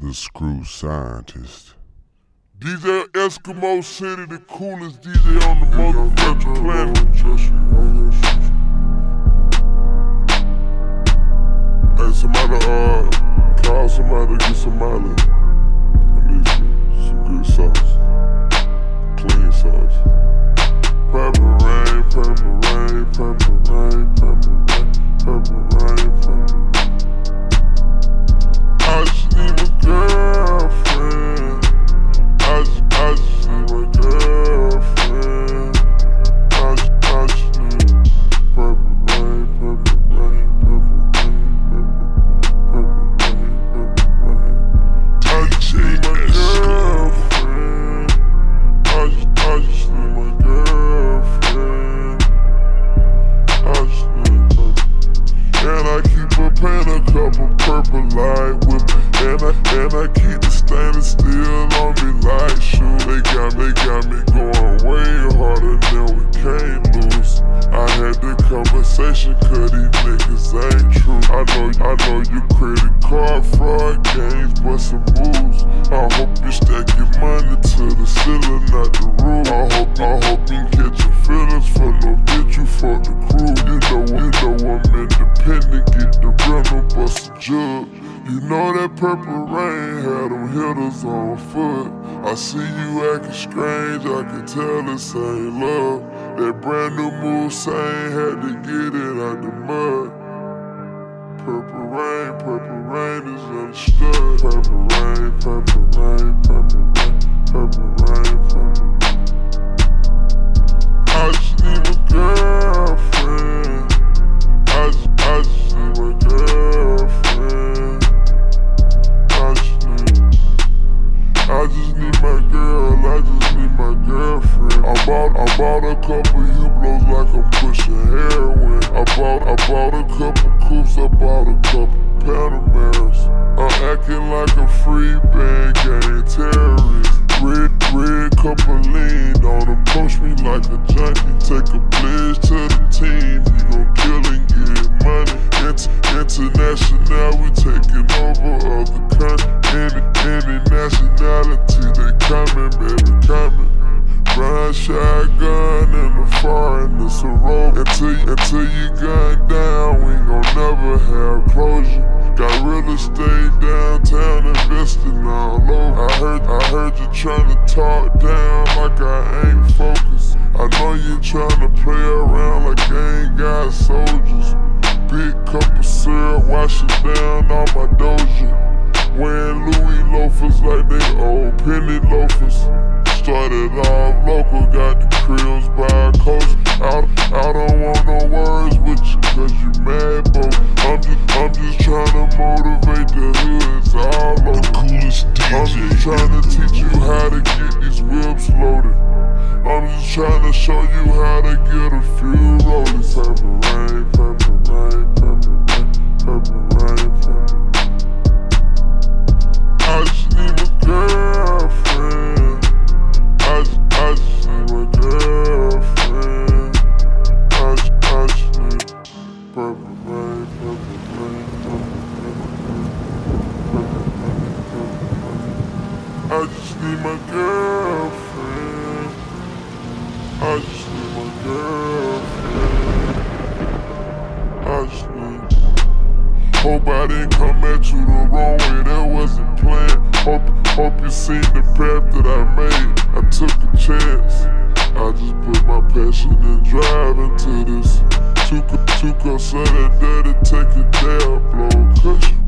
the screw scientist. DJ Eskimo City, the coolest DJ on the motherfucking planet. Hey, somebody, uh, call somebody, get. I need some, some good sauce. Clean sauce. Purple rain, purple rain, purple rain, purple rain, purple rain, purple rain. I just need And I, keep the stainless steel on me like shoe. They got, they got me going way harder than we can't lose. I had the conversation, cause these niggas ain't true. I know, I know you credit card fraud games, but some moves. I hope you stack your money to the ceiling, not the roof. I hope, I hope you get your feelings for no bitch, you fuck the crew. You know, you know I'm independent, get the rental, bust a jug. You know that purple hitters on foot. I see you acting strange, I can tell this ain't love. That brand new move had to get it out the mud. Purple rain, purple rain is understood. Purple rain, purple rain, purple rain, purple rain, purple rain. Bought, a couple Hublots like I'm pushing heroin. I bought, I bought a couple coupes. I bought a couple Panameras. I'm acting like a free band gang terrorist. Red, red couple lean on approach me like a junkie. Take a pledge to the team. You gon' kill and get money. Inter- international, we taking over other countries. Any, any nationality, they coming, baby, coming. Run shotgun in the foreign, it's the road. Until, you- until you gun down, we gon' never have closure. Got real estate downtown, investing all over. I heard, I heard you tryna talk down like I ain't focused. I know you tryna play around like I ain't got soldiers. Big cup of syrup, wash it down on my doja. Wearing Louis loafers like they old penny loafers. Started off local, got the krills by coast. I, I don't want no words with you, cause you mad, bro. I'm just, I'm just trying to motivate the hoods all over. The coolest DJ I'm just trying to teach you how to get these whips loaded. I'm just trying to show you how to get need my girlfriend. I just need my girlfriend. I just need. Hope I didn't come at you the wrong way, that wasn't planned. Hope, hope you seen the path that I made. I took a chance. I just put my passion and drive into this. Two cups of that dirty, take a dab, blow cushion.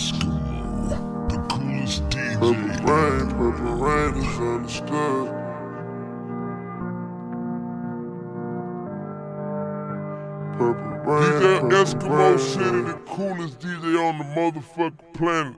Eskimo, the coolest Purple DJ. rain, purple rain is understood. Purple rain, DJ purple Eskimo rain. City, the coolest DJ on the motherfucking planet.